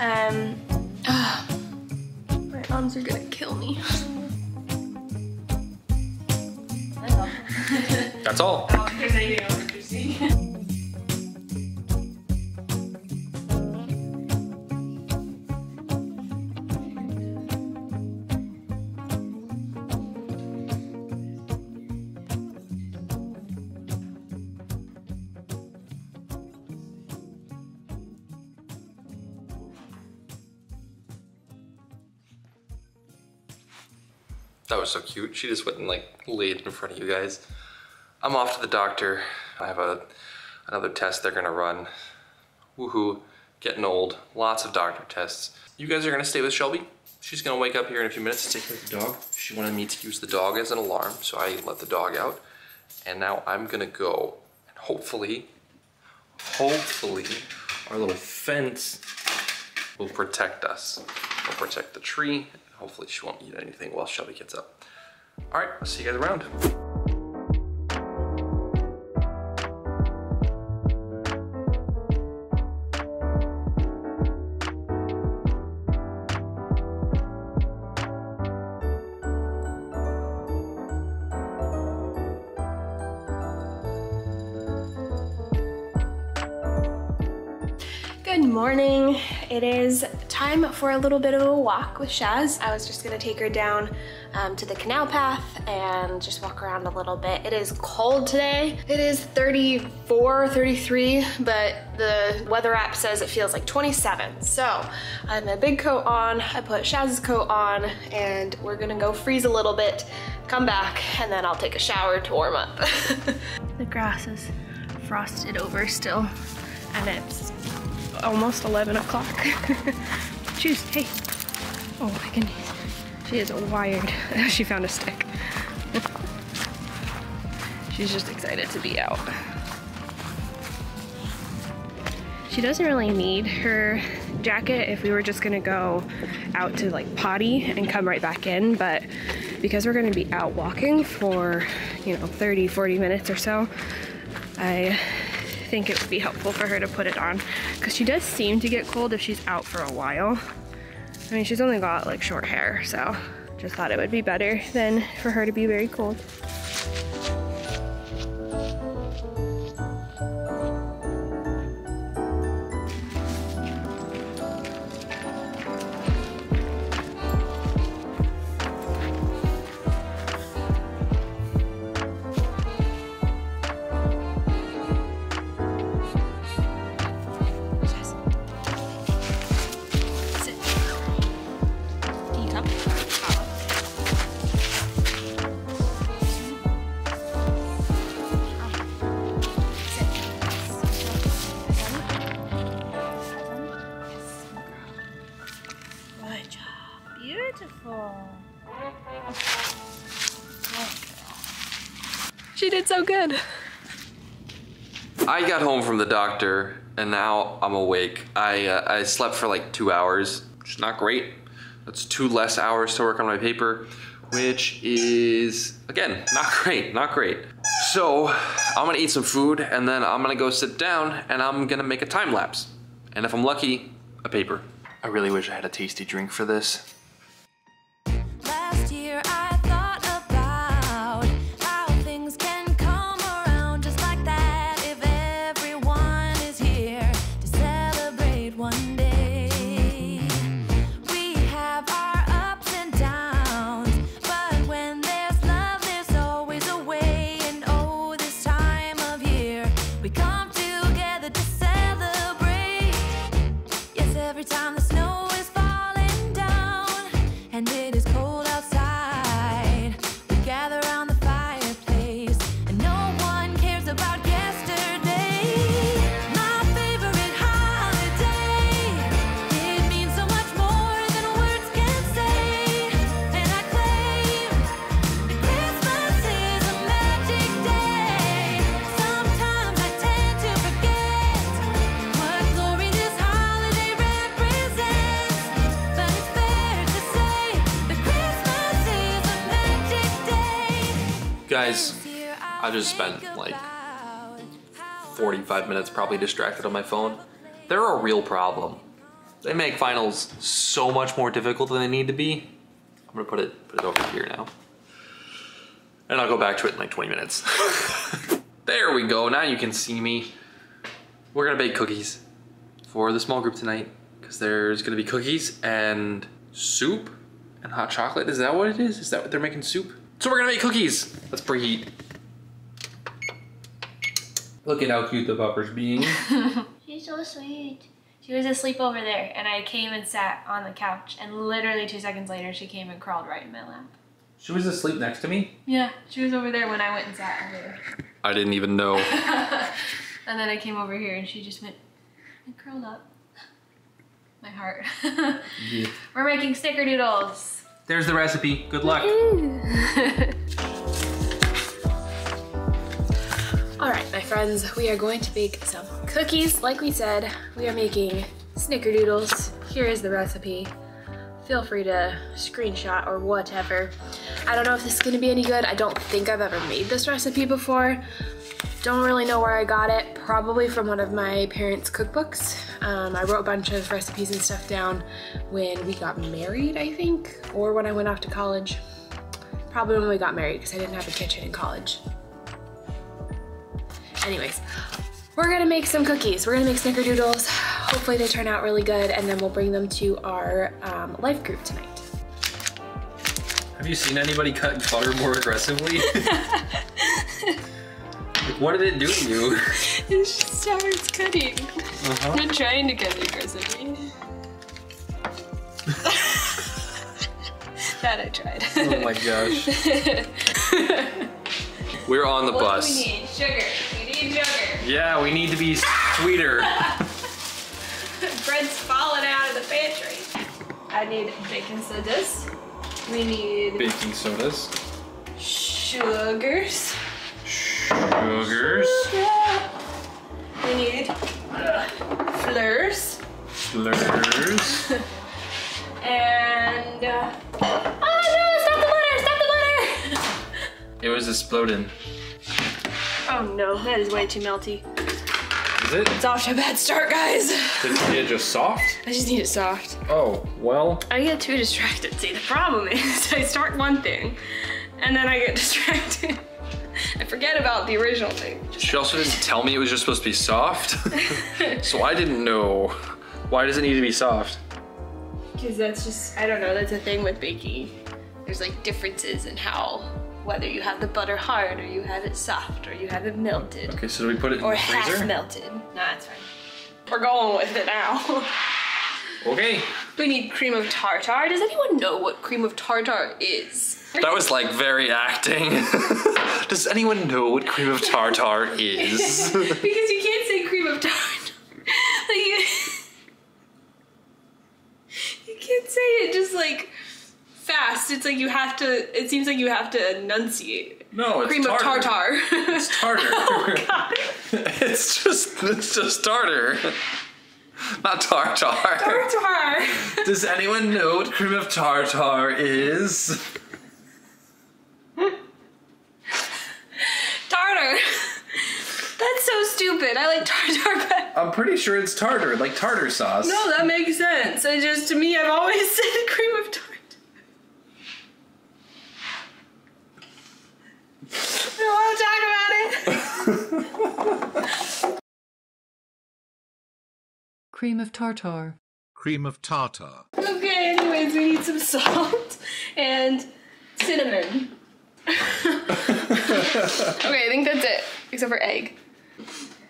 Um, my arms are gonna kill me. That's all. That was so cute. She just went and like laid in front of you guys. I'm off to the doctor. I have a another test they're gonna run. Woohoo, getting old. Lots of doctor tests. You guys are gonna stay with Shelby. She's gonna wake up here in a few minutes to take care of the dog. She wanted me to use the dog as an alarm, so I let the dog out. And now I'm gonna go and hopefully, hopefully, our little fence will protect us. Will protect the tree. Hopefully she won't eat anything while Shelby gets up. All right, I'll see you guys around. Time for a little bit of a walk with Shaz. I was just gonna take her down um, to the canal path and just walk around a little bit. It is cold today. It is 34, 33, but the weather app says it feels like 27. So I have my big coat on, I put Shaz's coat on, and we're gonna go freeze a little bit, come back, and then I'll take a shower to warm up. the grass is frosted over still, and it's almost 11 o'clock. Choose, hey. Oh my goodness. She is wired. she found a stick. She's just excited to be out. She doesn't really need her jacket if we were just gonna go out to like potty and come right back in, but because we're gonna be out walking for, you know, 30, 40 minutes or so, I think it would be helpful for her to put it on because she does seem to get cold if she's out for a while. I mean, she's only got like short hair, so just thought it would be better than for her to be very cold. She did so good. I got home from the doctor and now I'm awake. I uh, I slept for like two hours, which is not great. That's two less hours to work on my paper, which is again not great, not great. So I'm gonna eat some food and then I'm gonna go sit down and I'm gonna make a time lapse. And if I'm lucky, a paper. I really wish I had a tasty drink for this. Every time Guys, I just spent like 45 minutes probably distracted on my phone. They're a real problem. They make finals so much more difficult than they need to be. I'm gonna put it put it over here now. And I'll go back to it in like 20 minutes. there we go, now you can see me. We're gonna bake cookies for the small group tonight. Because there's gonna be cookies and soup and hot chocolate. Is that what it is? Is that what they're making soup? So we're gonna make cookies. Let's preheat. Look at how cute the pupper's being. She's so sweet. She was asleep over there, and I came and sat on the couch, and literally two seconds later, she came and crawled right in my lap. She was asleep next to me. Yeah, she was over there when I went and sat over there. I didn't even know. And then I came over here, and she just went and curled up. My heart. We're making snickerdoodles. There's the recipe. Good luck. All right, my friends, we are going to bake some cookies. Like we said, we are making snickerdoodles. Here is the recipe. Feel free to screenshot or whatever. I don't know if this is gonna be any good. I don't think I've ever made this recipe before. Don't really know where I got it. Probably from one of my parents' cookbooks. Um, I wrote a bunch of recipes and stuff down when we got married, I think, or when I went off to college. Probably when we got married because I didn't have a kitchen in college. Anyways, we're gonna make some cookies. We're gonna make snickerdoodles. Hopefully they turn out really good and then we'll bring them to our um, life group tonight. Have you seen anybody cut butter more aggressively? what did it do to you? It just starts cutting. Uh-huh. I'm trying to cut it aggressively. that I tried. Oh my gosh. We're on the What bus. we need? Sugar. We need sugar. Yeah, we need to be sweeter. Bread's falling out of the pantry. I need baking sodas. We need Baking sodas. sugars. Sugars. We need flurs. Slurs. And uh, oh no! Stop the butter! Stop the butter! It was exploding. Oh no, that is way too melty. Is it? It's off to a bad start, guys. Did it get just soft? I just need it soft. Oh, well. I get too distracted. See, the problem is I start one thing, and then I get distracted. I forget about the original thing. She also didn't tell me it was just supposed to be soft. so I didn't know. Why does it need to be soft? Because that's just, I don't know, that's a thing with baking. There's like differences in how, whether you have the butter hard, or you have it soft, or you have it melted, Okay, so do we put it in or half melted. Nah, that's fine. We're going with it now. Okay. we need cream of tartar. Does anyone know what cream of tartar is? That was like very acting. Does anyone know what cream of tartar is? because you can't say cream of tartar. like you, you can't say it just like fast. It's like you have to. It seems like you have to enunciate. No, it's cream of tartar. It's tartar. oh god. it's just it's just tartar. Not tartar. Tartar. Does anyone know what cream of tartar is? Tartar. That's so stupid. I like tartar better. I'm pretty sure it's tartar, like tartar sauce. No, that makes sense. It just to me, I've always said cream of tartar. I don't want to talk about it. Cream of tartar. Cream of tartar. Okay, anyways, we need some salt and cinnamon. okay, I think that's it, except for egg.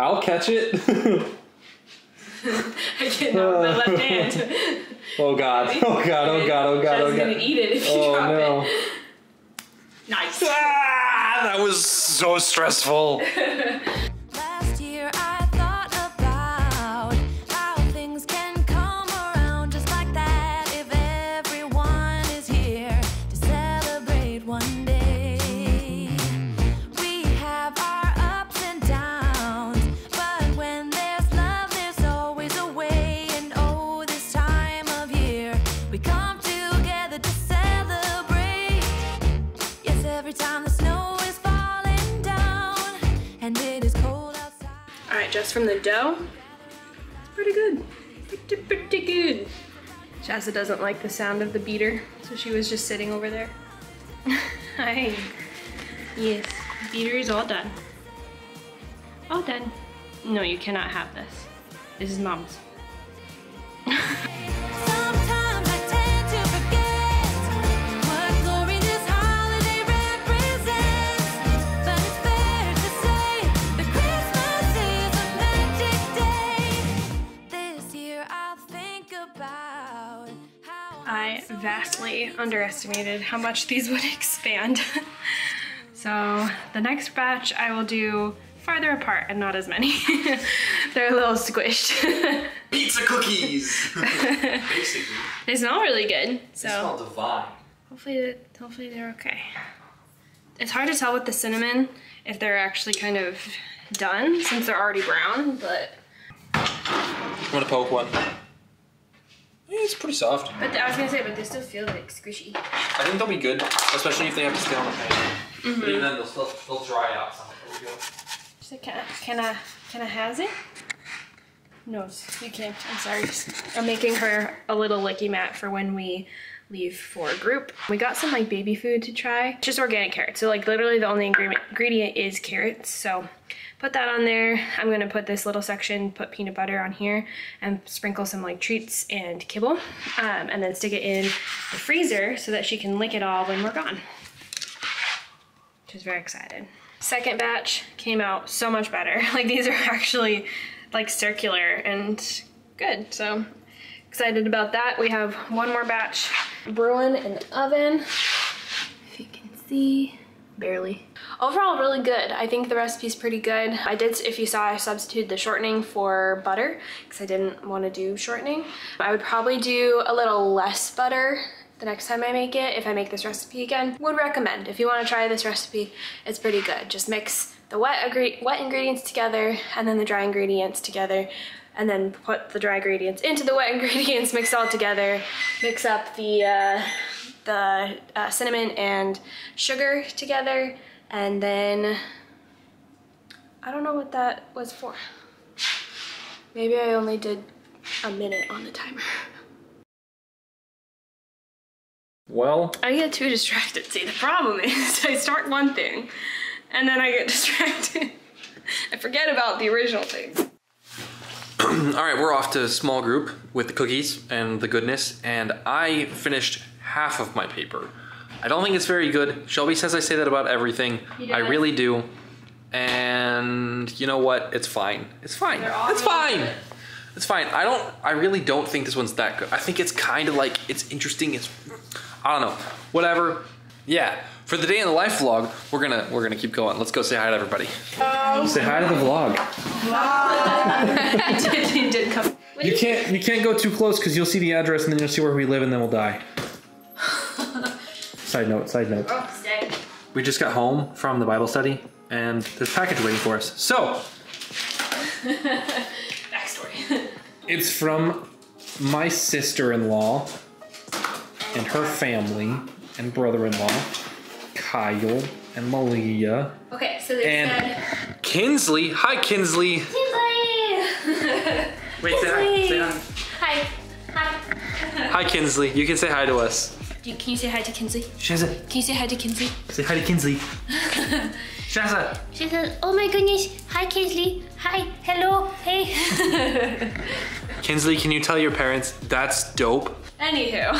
I'll catch it. I can't know with my left hand. oh god. Oh god. Oh god. Oh god. Oh was gonna god. eat it if you Oh drop no. it. Nice. Ah, that was so stressful. From the dough, it's pretty good. Pretty, pretty good. Shazza doesn't like the sound of the beater, so she was just sitting over there. Hi. Yes, beater is all done. All done. No, you cannot have this. This is mom's. I vastly underestimated how much these would expand. so the next batch I will do farther apart and not as many. They're a little squished. Pizza cookies! Basically. they smell really good, so divine. hopefully, hopefully they're okay. It's hard to tell with the cinnamon if they're actually kind of done since they're already brown, but I'm gonna poke one. Yeah, it's pretty soft. but I was gonna say, but they still feel like squishy. I think they'll be good, especially if they have to stay on the pan. But even then, they'll still they'll dry out some. It'll be good. So can I, can I, can I has it? No, you can't. I'm sorry. I'm making her a little licky mat for when we leave for group. We got some like baby food to try. Just organic carrots. So like literally the only ingredient ingredient is carrots. So put that on there. I'm gonna put this little section, put peanut butter on here and sprinkle some like treats and kibble. Um, and then stick it in the freezer so that she can lick it all when we're gone. She's very excited. Second batch came out so much better. Like these are actually like circular and good. So excited about that. We have one more batch brewing in the oven. If you can see, barely. Overall, really good. I think the recipe's pretty good. I did, if you saw, I substituted the shortening for butter because I didn't want to do shortening. I would probably do a little less butter the next time I make it, if I make this recipe again. Would recommend. If you want to try this recipe, it's pretty good. Just mix the wet, wet ingredients together and then the dry ingredients together and then put the dry ingredients into the wet ingredients, mix all together, mix up the, uh, the uh, cinnamon and sugar together, and then I don't know what that was for. Maybe I only did a minute on the timer. Well, I get too distracted. See, the problem is I start one thing and then I get distracted. I forget about the original thing. all right, we're off to a small group with the cookies and the goodness, and I finished half of my paper. I don't think it's very good. Shelby says I say that about everything. I really do. And you know what? It's fine. It's fine. It's fine. good. It's fine. I don't. I really don't think this one's that good. I think it's kind of like it's interesting. It's I don't know. Whatever. Yeah. For the day in the life vlog, we're gonna we're gonna keep going. Let's go say hi to everybody. Say hi to the vlog. it did come. You can't you can't go too close because you'll see the address and then you'll see where we live and then we'll die. Side note, side note. Oh. We just got home from the Bible study and there's a package waiting for us. So Backstory. it's from my sister-in-law and her family and brother-in-law, Kyle and Malia. okay, so they And- said. Kinsley. Hi, Kinsley. Kinsley! Wait, say hi. Say hi. Hi. Hi. Hi, Kinsley. You can say hi to us. Do you- Can you say hi to Kinsley? Shazza, Can you say hi to Kinsley? say hi to Kinsley. Shazza. She says, "Oh my goodness! Hi, Kinsley! Hi! Hello! Hey!" Kinsley, can you tell your parents that's dope? Anywho,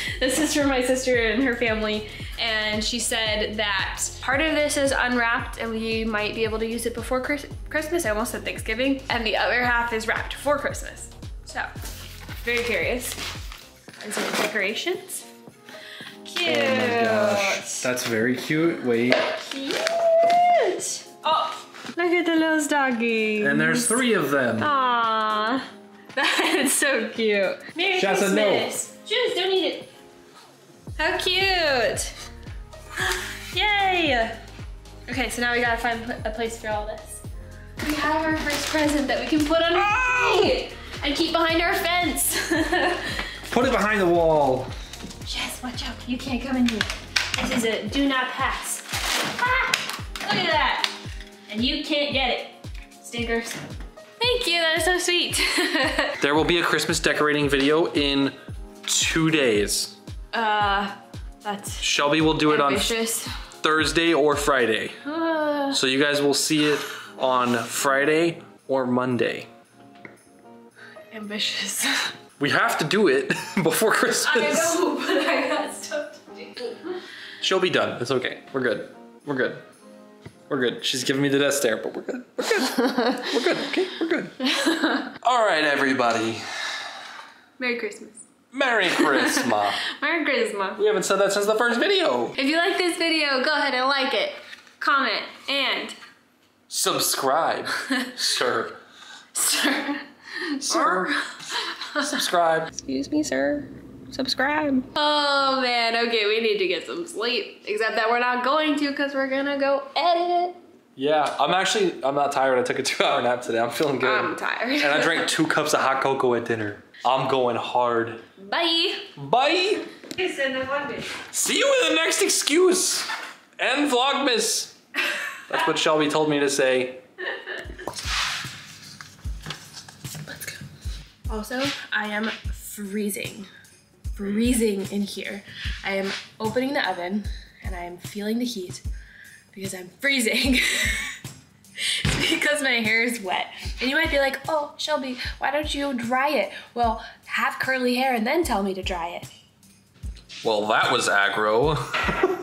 this is for my sister and her family, and she said that part of this is unwrapped and we might be able to use it before Christmas. I almost said Thanksgiving, and the other half is wrapped for Christmas. So, very curious. And some decorations. Cute. Oh my gosh, that's very cute. Wait, Cute. Oh, look at the little doggy. and there's three of them. Aww. That's so cute. Merry Shazza, no. Christmas. Juice, don't eat it. How cute. Yay. Okay, so now we gotta find a place for all this. We have our first present that we can put on our oh! tree and keep behind our fence. Put it behind the wall. Yes, watch out. You can't come in here. This is a do not pass. Ah, look at that. And you can't get it. Stinkers. Thank you, that is so sweet. There will be a Christmas decorating video in two days. uh, that's Shelby will do it on. Thursday or Friday. Uh, So you guys will see it on Friday or Monday. ambitious. We have to do it before Christmas. I know, but I got stuff to do. She'll be done. It's okay. We're good. We're good. We're good. She's giving me the death stare, but we're good. We're good. we're good. Okay, we're good. All right, everybody. Merry Christmas. Merry Christmas. Merry Christmas. we haven't said that since the first video. If you like this video, go ahead and like it, comment, and Subscribe, sir. sir. Sir. Subscribe. Excuse me, sir. Subscribe. Oh man, okay, we need to get some sleep. Except that we're not going to because we're gonna go edit. Yeah, I'm actually I'm not tired. I took a two hour nap today. I'm feeling good. I'm tired. and I drank two cups of hot cocoa at dinner. I'm going hard. Bye. Bye. See you in the next excuse. And Vlogmas. That's what Shelby told me to say. Also, I am freezing. Freezing in here. I am opening the oven and I am feeling the heat because I'm freezing. Because my hair is wet. And you might be like, oh, Shelby, why don't you dry it? Well, have curly hair and then tell me to dry it. Well, that was aggro.